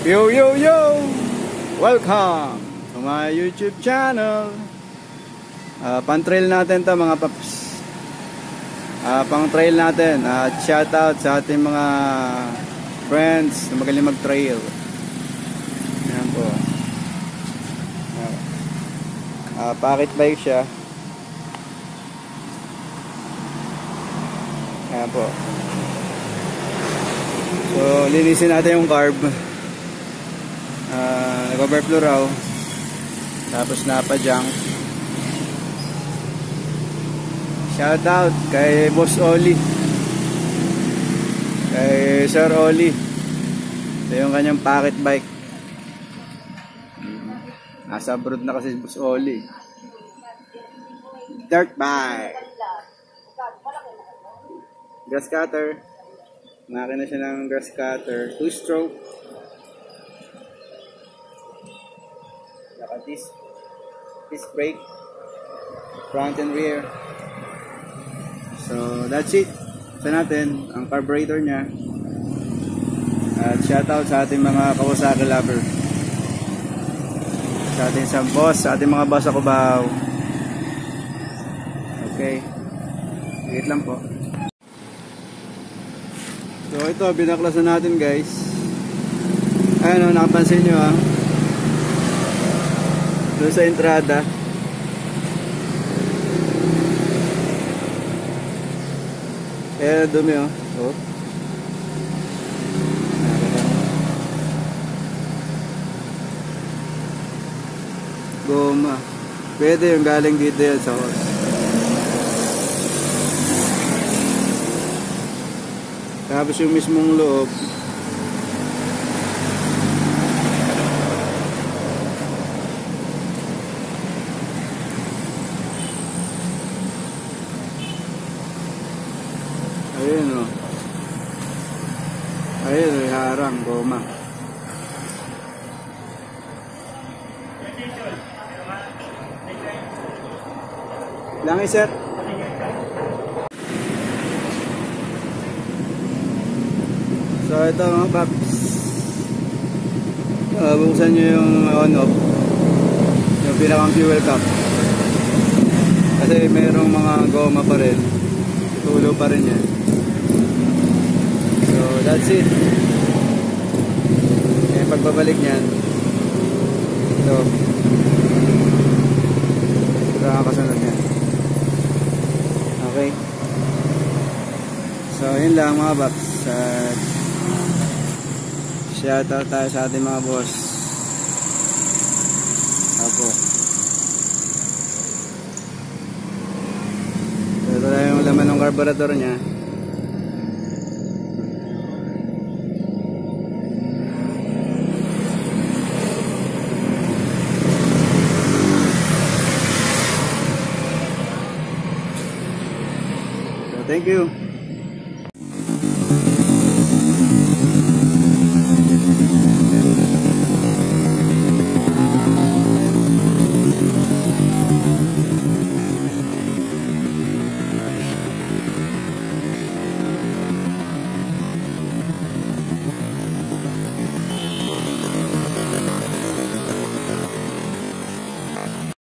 Yo, yo, yo! Welcome to my YouTube channel. Uh, pang-trail natin to mga paps. Uh, pang-trail natin. At uh, shout out sa ating mga friends na magaling mag-trail. Ayan po. Uh, uh, pocket bike siya. Ayan po. So, linisin natin yung carb. Nag-overflow raw. Tapos napa-junk. Shout out kay Boss Oli. Kay Sir Oli. Ito yung kanyang pocket bike. Nasa abroad na kasi Boss Oli. Dirt bike. Grass cutter. Makina siya ng grass cutter. Two stroke. Naka disc. Disc brake. Front and rear. So that's it. Sa natin, ang carburetor niya. At shoutout sa ating mga Kawasaki lover. Sa ating sa boss, sa ating mga boss ako baw. Okay. Wait lang po. So ito, binaklasan natin guys. Ayan o, nakapansin nyo ha. Doon sa entrada. Eh, dumi o. Oh. Goma. Pwede yung galing dito yan sa hose. Tapos yung mismong loob. Ayun o. Oh. Ayun, may harang, goma. Langay sir. So ito mga paps. Uh, buksan nyo yung on off. Yung pinakang fuel cap. Kasi mayroong mga goma pa rin. Tulo pa rin yan. That's it. Kaya pagbabalik nyan. Ito. Ito ang kasunod nyan. Okay. So yun lang mga paps. At Shoutout tayo sa ating mga boss. Apo. Ito na yung laman ng carburetor niya. Thank you.